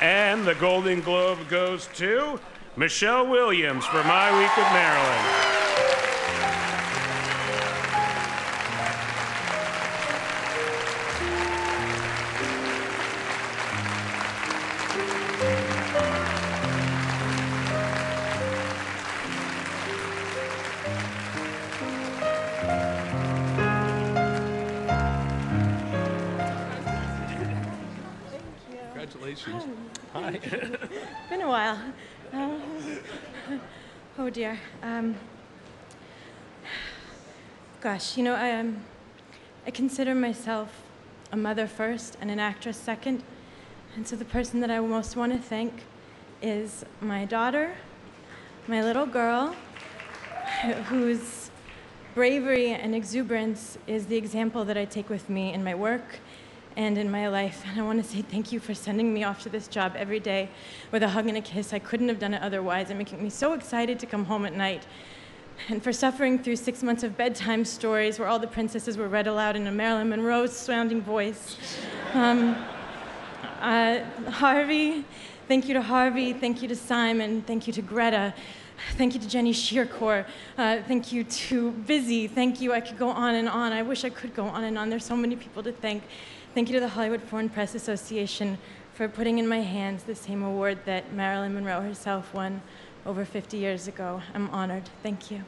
And the Golden Globe goes to Michelle Williams for My Week with Marilyn. Congratulations. Hi. Been a while. Um, oh dear. Um, gosh, you know, I, um, I consider myself a mother first and an actress second. And so the person that I most want to thank is my daughter, my little girl, whose bravery and exuberance is the example that I take with me in my work and in my life. And I want to say thank you for sending me off to this job every day with a hug and a kiss. I couldn't have done it otherwise, and making me so excited to come home at night. And for suffering through six months of bedtime stories where all the princesses were read aloud in a Marilyn Monroe sounding voice. Um, uh, Harvey, thank you to Harvey, thank you to Simon, thank you to Greta, thank you to Jenny Shircore, uh, thank you to Busy, thank you. I could go on and on. I wish I could go on and on. There's so many people to thank. Thank you to the Hollywood Foreign Press Association for putting in my hands the same award that Marilyn Monroe herself won over 50 years ago. I'm honored. Thank you.